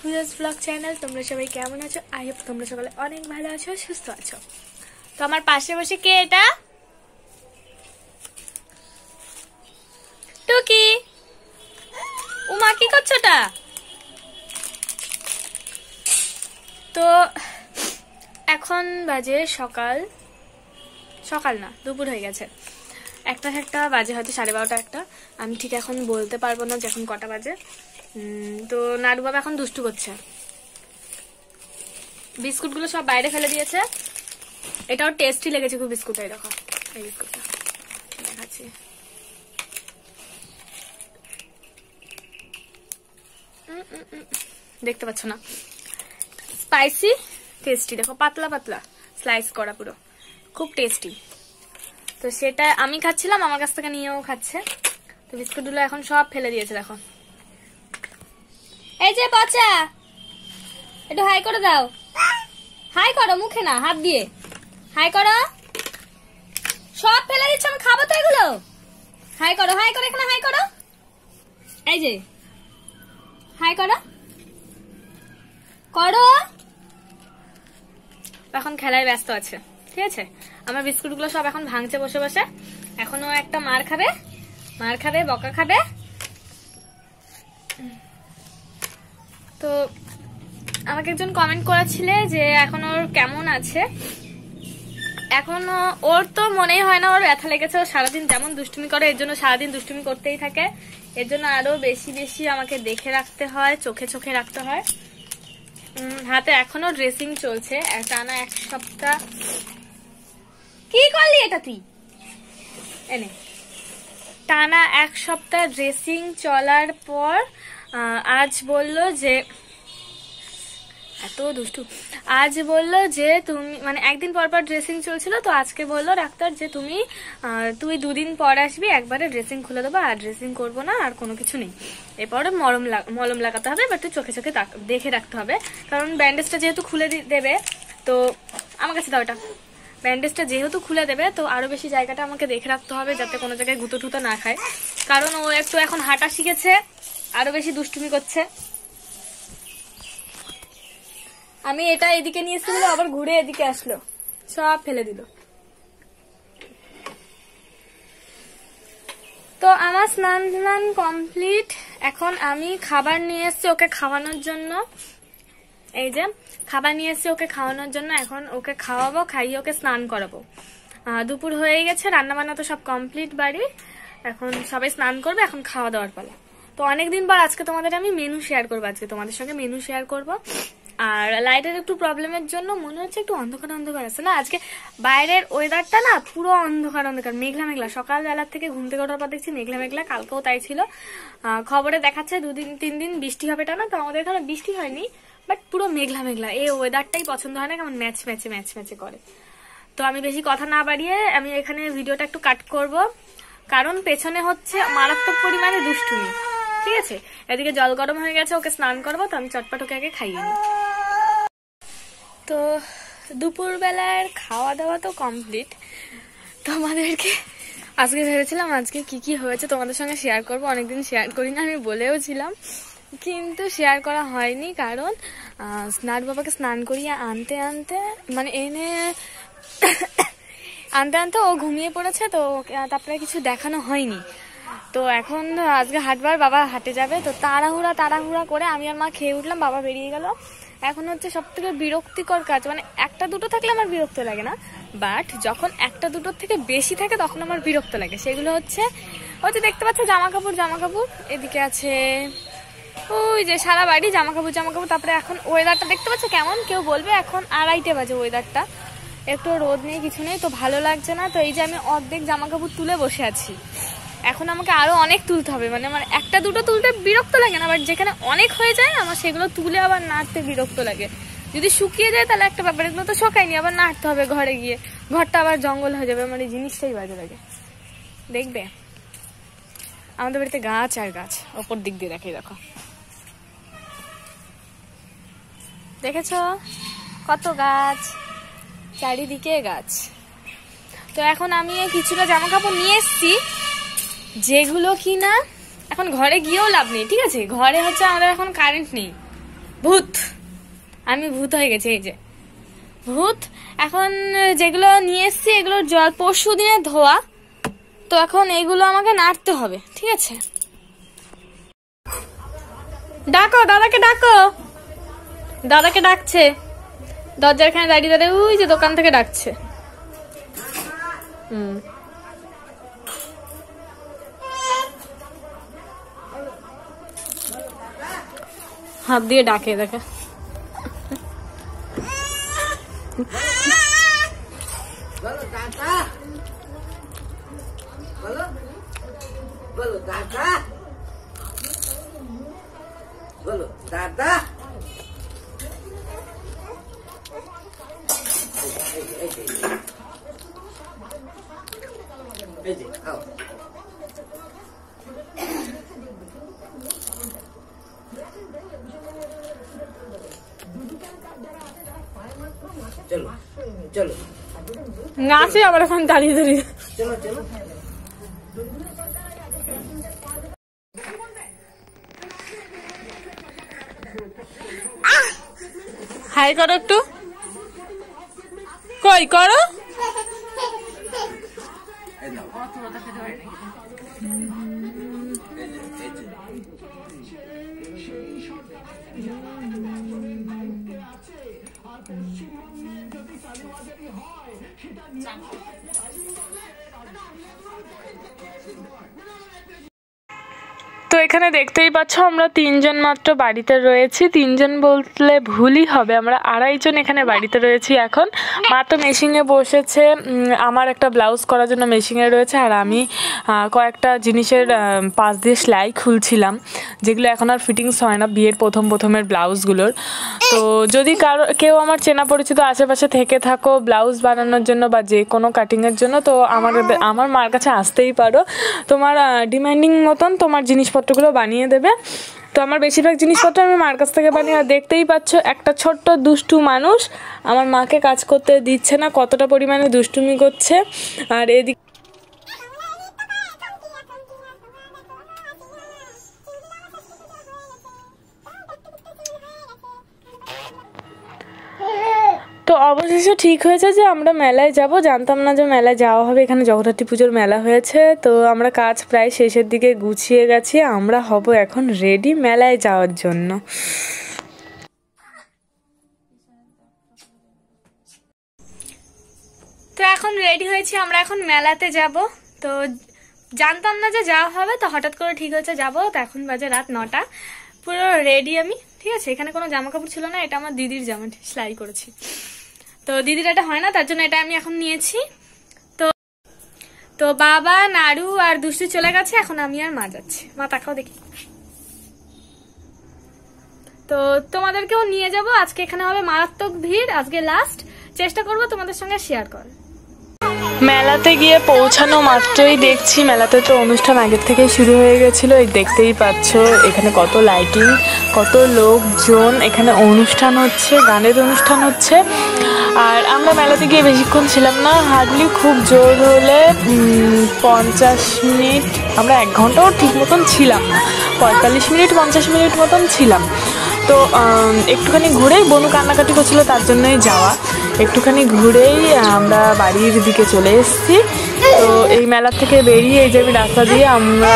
Puja's blog channel তোমরা সবাই কেমন আছো? আই হোপ তোমরা সকালে অনেক ভালো আছো, সুস্থ আছো। তো আমার পাশে বসে কে এটা? টুকি। উমা, কি করছ তো এখন বাজে সকাল সকাল না, দুপুর হয়ে গেছে। একটা একটা বাজে হয়তো সাড়ে বারোটা একটা। আমি ঠিক এখন বলতে পারব না যে এখন কটা বাজে। তো নাড়ু বাবা এখন দুষ্টু করছে। বিস্কুটগুলো সব বাইরে ফেলে দিয়েছে। এটাও টেস্টি লেগেছে খুব বিস্কুট, এই দেখো, এই বিস্কুটটা। দেখাচ্ছি। দেখতে পাচ্ছ না। স্পাইসি টেস্টি দেখো, পাতলা পাতলা স্লাইস করা পুরো। খুব টেস্টি তো সেটা আমি খাচ্ছিলাম, আমার কাছ থেকে নিয়েও খাচ্ছে। তো বিস্কুটগুলো এখন সব ফেলে দিয়েছে, দেখো। এই যে বাচ্চা, একটু হাই করে দাও। হাই করো মুখে না, হাত দিয়ে। হাই করো। সব ফেলে দিচ্ছে, আমি খাব তো এগুলো। হাই করো হাই করো, এখানে হাই করো। এই যে, হাই করো। করো। এখন খেলায় ব্যস্ত আছে, ঠিক আছে? আমার বিস্কুটগুলো সব এখন ভাঙছে বসে বসে। এখনও একটা মার খাবে মার খাবে, বকা খাবে। তো আমাকে একজন কমেন্ট করেছিলে যে এখন ওর কেমন আছে। এখন ওর তো মনেই হয় না ওর ব্যথা লেগেছে, ও সারাদিন যেমন দুষ্টুমি করে, এর জন্য সারাদিন দুষ্টুমি করতেই থাকে। এর জন্য আরও বেশি বেশি আমাকে দেখে রাখতে হয়, চোখে চোখে রাখতে হয়। হাতে এখনও ড্রেসিং চলছে টানা এক সপ্তাহ। কি করলি এটা তুই? এনে। টানা এক সপ্তাহ ড্রেসিং চলার পর আজ বলল যে, এত দুষ্টু। আজ বলল যে তুমি মানে একদিন পর পর ড্রেসিং চলছিল, তো আজকে বলল ডাক্তার যে তুমি তুই দুদিন পর আসবি, একবারে ড্রেসিং খুলে দেবো, আর ড্রেসিং করব না, আর কোনো কিছু নেই। এরপরে লাগ- মলম লাগাতে হবে বা তুই চোখে চোখে দেখে রাখতে হবে। কারণ ব্যান্ডেজটা যেহেতু খুলে দেবে, তো আমার কাছে দাও এটা। ব্যান্ডেজটা যেহেতু খুলে দেবে, তো আরও বেশি জায়গাটা আমাকে দেখে রাখতে হবে, যাতে কোনো জায়গায় গুঁতো টুতো না খায়। কারণ ও একটু এখন হাঁটা শিখেছে আরও বেশি দুষ্টুমি করছে। আমি এটা এদিকে নিয়ে এসেছিল, আবার ঘুরে এদিকে আসলো। সব ফেলে দিল। তো আমার স্নান স্নান কমপ্লিট। এখন আমি খাবার নিয়ে এসেছি ওকে খাওয়ানোর জন্য। এই যে, খাবার নিয়ে এসেছি ওকে খাওয়ানোর জন্য। এখন ওকে খাওয়াবো, খাইয়ে ওকে স্নান করাবো। দুপুর হয়ে গেছে রান্না বান্না তো সব কমপ্লিট বাড়ি। এখন সবাই স্নান করবে, এখন খাওয়া দাওয়ার পালা। তো অনেকদিন পর আজকে তোমাদের আমি মেনু শেয়ার করব। আজকে তোমাদের সঙ্গে মেনু শেয়ার করব। আর লাইটের একটু প্রবলেমের জন্য মনে হচ্ছে একটু অন্ধকার অন্ধকার আছে না? আজকে বাইরের ওয়েদারটা না পুরো অন্ধকার অন্ধকার, মেঘলা মেঘলা। সকালবেলার থেকে ঘুম থেকে ওঠার পর দেখছি মেঘলা মেঘলা, কালকেও তাই ছিল। খবরে দেখাচ্ছে দুদিন, তিন দিন বৃষ্টি হবে টানা তো আমাদের এখানে বৃষ্টি হয়নি বাট পুরো মেঘলা মেঘলা। এই ওয়েদারটাই পছন্দ হয় না, কেমন ম্যাচ, ম্যাচে ম্যাচ, ম্যাচে করে। তো আমি বেশি কথা না বাড়িয়ে আমি এখানে ভিডিওটা একটু কাট করব। কারণ পেছনে হচ্ছে মারাত্মক পরিমাণে দুষ্টুমি। ঠিক আছে? এদিকে জল গরম হয়ে গেছে, ওকে স্নান করব, তো আমি চটপট ওকে আগে খাইয়ে নিই। তো দুপুরবেলার খাওয়া দাওয়া তো কমপ্লিট। তোমাদেরকে আজকে ভেবেছিলাম আজকে কি কি হয়েছে তোমাদের সঙ্গে শেয়ার করব, অনেকদিন শেয়ার করি না আমি বলেও ছিলাম। কিন্তু শেয়ার করা হয়নি, কারণ স্নান বাবাকে স্নান করিয়ে আনতে আনতে মানে এনে আনতে আনতে ও ঘুমিয়ে পড়েছে, তো তারপরে কিছু দেখানো হয়নি। তো এখন আজকে হাটবার বাবা হাটে যাবে, তো তাড়াহুড়া তাড়াহুড়া করে আমি আর মা খেয়ে উঠলাম, বাবা বেরিয়ে গেল। এখন হচ্ছে সব থেকে বিরক্তিকর কাজ মানে একটা দুটো থাকলে আমার বিরক্ত লাগে না বাট যখন একটা দুটোর থেকে বেশি থাকে তখন আমার বিরক্ত লাগে। সেগুলো হচ্ছে, ওই যে দেখতে পাচ্ছ জামা কাপড় জামা কাপড় এদিকে আছে, ওই যে সারা বাড়ি জামা কাপড় জামা কাপড় তারপরে এখন ওয়েদারটা দেখতে পাচ্ছ কেমন? কেউ বলবে এখন আড়াইটে বাজে ওয়েদারটা একটু রোদ নেই, কিছু নেই, তো ভালো লাগছে না, তো এই যে আমি অর্ধেক জামা কাপড় তুলে বসে আছি। এখন আমাকে আরও অনেক তুলতে হবে। মানে আমার একটা দুটো তুলতে বিরক্ত লাগে না বাট যেখানে অনেক হয়ে যায়, আমার সেগুলো তুলে আবার নাড়তে বিরক্ত লাগে। যদি শুকিয়ে যায়, তাহলে একটা ব্যাপার তো শোকায়নি, আবার নাড়তে হবে ঘরে গিয়ে। ঘরটা আবার জঙ্গল হয়ে যাবে মানে জিনিসটাই বাজে লাগে। দেখবে? আমাদের বাড়িতে গাছ আর গাছ, ওপর দিক দিয়ে দেখে, দেখো। দেখেছ? কত গাছ, চারিদিকে গাছ। তো এখন আমি কিছুটা জামা কাপড় নিয়ে এসেছি। যেগুলো কি না এখন ঘরে গিয়েও লাভ নেই, ঠিক আছে? ঘরে হচ্ছে আমাদের এখন কারেন্ট নেই। ভূত। আমি ভূত হয়ে গেছি, এই যে। ভূত, এখন যেগুলো নিয়ে এসছি, এগুলো জল, পরশু দিনে ধোয়া, তো এখন এইগুলো আমাকে নাড়তে হবে, ঠিক আছে? ডাকো, দাদাকে ডাকো। দাদাকে ডাকছে। দরজার এখানে দাঁড়িয়ে দাঁড়িয়ে, ওই যে দোকান থেকে ডাকছে। হুম। হাত দিয়ে ডাকে দেখে। বলো দাদা বলো বলো দাদা বলো দাদা এই যে, এই যে, এই যে। এই যে খাও চলো। নাচে আবার এখন দাঁড়িয়ে দাঁড়িয়ে। চলো চলো। হাই করো একটু। কই করো? এই নাও। এই যে, তো এখানে দেখতেই পাচ্ছ আমরা তিনজন মাত্র বাড়িতে রয়েছি। তিনজন বললে ভুলই হবে। আমরা আড়াইজন এখানে বাড়িতে রয়েছি এখন। মা তো মেশিনে বসেছে আমার একটা ব্লাউজ করার জন্য মেশিনে রয়েছে আর আমি কয়েকটা জিনিসের পাশ দিয়ে সেলাই খুলছিলাম, যেগুলো এখন আর ফিটিংস হয় না বিয়ের প্রথম প্রথমের ব্লাউজগুলোর তো যদি কারও, কেউ আমার চেনা পরিচিত আশেপাশে থেকে থাকো ব্লাউজ বানানোর জন্য বা যে কোনো কাটিংয়ের জন্য, তো আমার আমার মার কাছে আসতেই পারো। তোমার ডিমান্ডিং মতন তোমার জিনিসপত্রগুলো বানিয়ে দেবে। তো আমার বেশিরভাগ জিনিসপত্র আমি মার কাছ থেকে বানিয়ে দেখতেই পাচ্ছ, একটা ছোট্ট দুষ্টু মানুষ আমার মাকে কাজ করতে দিচ্ছে না, কতটা পরিমাণে দুষ্টুমি করছে। আর এদিক তো অবশেষে ঠিক হয়েছে যে আমরা মেলায় যাব। জানতাম না যে মেলায় যাওয়া হবে। এখানে জগদ্ধাত্রী পুজোর মেলা হয়েছে। তো আমরা কাজ প্রায় শেষের দিকে গুছিয়ে গেছি। আমরা হব এখন রেডি মেলায় যাওয়ার জন্য। তো এখন রেডি হয়েছি। আমরা এখন মেলাতে যাব। তো জানতাম না যে যাওয়া হবে। তো হঠাৎ করে ঠিক হয়েছে যাব। তো এখন বাজে রাত নটা। পুরো রেডি আমি। ঠিক আছে? এখানে কোনো জামা কাপড় ছিল না। এটা আমার দিদির জামা। সেলাই করেছি। তো দিদির এটা হয় না, তার জন্য এটা আমি এখন নিয়েছি। তো তো বাবা নাড়ু আর দুষ্টু চলে গেছে, এখন আমি আর মা যাচ্ছি। মা তাকাও দেখি। তো তোমাদেরকেও নিয়ে যাব। আজকে এখানে হবে মারাত্মক ভিড়, আজকে লাস্ট চেষ্টা করব তোমাদের সঙ্গে শেয়ার কর মেলাতে গিয়ে পৌঁছানো মাত্রই দেখছি, মেলাতে তো অনুষ্ঠান আগের থেকেই শুরু হয়ে গেছিল। এই দেখতেই পাচ্ছ, এখানে কত লাইটিং কত লোকজন, এখানে অনুষ্ঠান হচ্ছে, গানের অনুষ্ঠান হচ্ছে। আর আমরা মেলাতে গিয়ে বেশিক্ষণ ছিলাম না, হার্ডলি খুব জোর হলে পঞ্চাশ মিনিট, আমরা এক ঘন্টাও ঠিক মতন ছিলাম না। পঁয়তাল্লিশ মিনিট, পঞ্চাশ মিনিট মতন ছিলাম। তো একটুখানি ঘুরেই বনু কান্নাকাটি করছিল তার জন্যই যাওয়া। একটুখানি ঘুরেই আমরা বাড়ির দিকে চলে এসেছি। তো এই মেলা থেকে বেরিয়ে এই যে আমি রাস্তা দিয়ে আমরা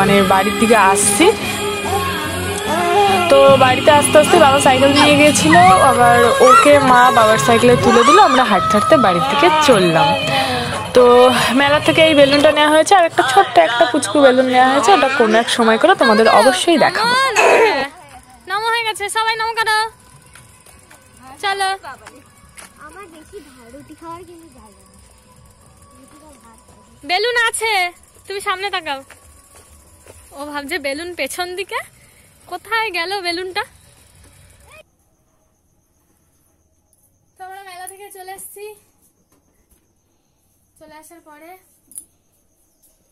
মানে বাড়ির দিকে আসছি। তো বাড়িতে আস্তে আস্তে বাবা সাইকেল নিয়ে গিয়েছিল আবার ওকে মা বাবার সাইকেলে তুলে দিল, আমরা হাঁটতে হাঁটতে বাড়ির দিকে চললাম। তো মেলা থেকে এই বেলুনটা নেওয়া হয়েছে, আর একটা ছোট্ট একটা পুচকু বেলুন নেওয়া হয়েছে, ওটা কোনো এক সময় করে তোমাদের অবশ্যই দেখাবো। নম হয়ে গেছে, সবাই নম করো। চলো। বেলুন আছে, তুমি সামনে তাকাও। ও ভাবছে বেলুন পেছন দিকে? কোথায় গেল বেলুনটা? তো আমরা মেলা থেকে চলে এসেছি। চলে আসার পরে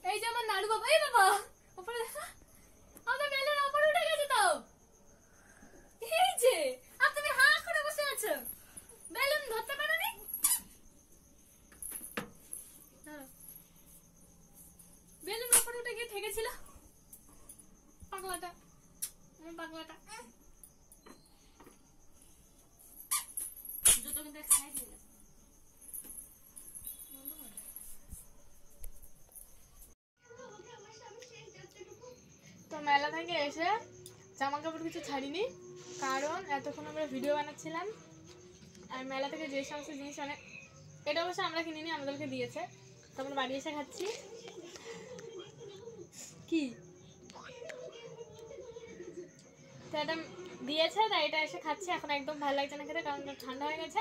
এই যে আমার নাড়ু বাবা, এই বাবা উপরে দেখো আমাদের বেলুন উপরে উঠে গেছে তো এই যে আর তুমি হা করে বসে আছো বেলুন ধরতে পারোনি হ্যাঁ। বেলুন উপরে উঠে গিয়ে ঠেকেছিল পাগলাটা আমার পাগলাটা থেকে এসে জামা কাপড় কিছু ছাড়িনি, কারণ এতক্ষণ আমরা ভিডিও বানাচ্ছিলাম। আর মেলা থেকে যে সমস্ত জিনিস অনেক এটা অবশ্যই আমরা কিনিনি আমাদেরকে দিয়েছে। তখন বাড়ি এসে খাচ্ছি। কি? তো এটা দিয়েছে, তাই এটা এসে খাচ্ছি। এখন একদম ভালো লাগছে না খেতে, কারণ ঠান্ডা হয়ে গেছে।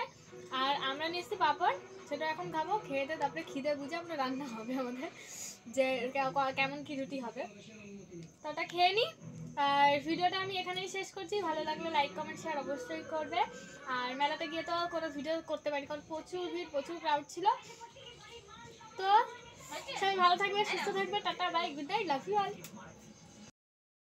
আর আমরা নিয়ে এসেছি পাপড়, সেটা এখন খাব, খেয়ে দিয়ে তারপরে খিদে বুঝে আমরা রান্না হবে আমাদের। যে কেমন কি রুটি হবে। তো ওটা খেয়ে নিই আর ভিডিওটা আমি এখানেই শেষ করছি। ভালো লাগলে লাইক কমেন্ট শেয়ার অবশ্যই করবে। আর মেলাতে গিয়ে তো কোনো ভিডিও করতে পারি কারণ প্রচুর ভিড়, প্রচুর ক্রাউড ছিল। তো সবাই ভালো থাকবে, সুস্থ থাকবে। Tata bye good night love you all